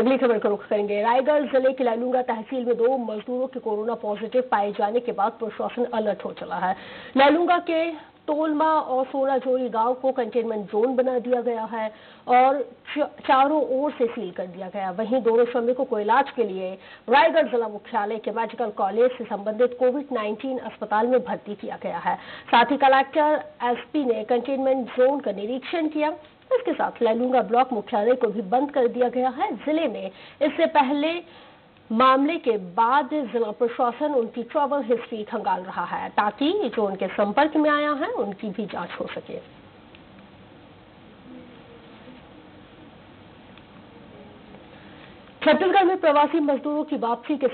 अगली खबर का रुख करेंगे। रायगढ़ ज़िले की लालूँगा तहसील में दो मजदूरों के कोरोना पॉजिटिव पाए जाने के बाद प्रशासन अलर्ट हो चला है। लालूँगा के तोलमा और सोनाजोरी गाँव को कंटेनमेंट जोन बना दिया गया है और चारों ओर से सील कर दिया गया। वहीं दोनों श्रमिकों को इलाज के लिए रायगढ़ जिला मुख्यालय के मेडिकल कॉलेज से संबंधित कोविड 19 अस्पताल में भर्ती किया गया है। साथ ही कलेक्टर एसपी ने कंटेनमेंट जोन का निरीक्षण किया। इसके साथ लैलूँगा ब्लॉक मुख्यालय को भी बंद कर दिया गया है। ज़िले में इससे पहले मामले के बाद जिला प्रशासन उनकी ट्रैवल हिस्ट्री खंगाल रहा है, ताकि जो उनके संपर्क में आया है, उनकी भी जाँच हो सके। छत्तीसगढ़ में प्रवासी मजदूरों की वापसी के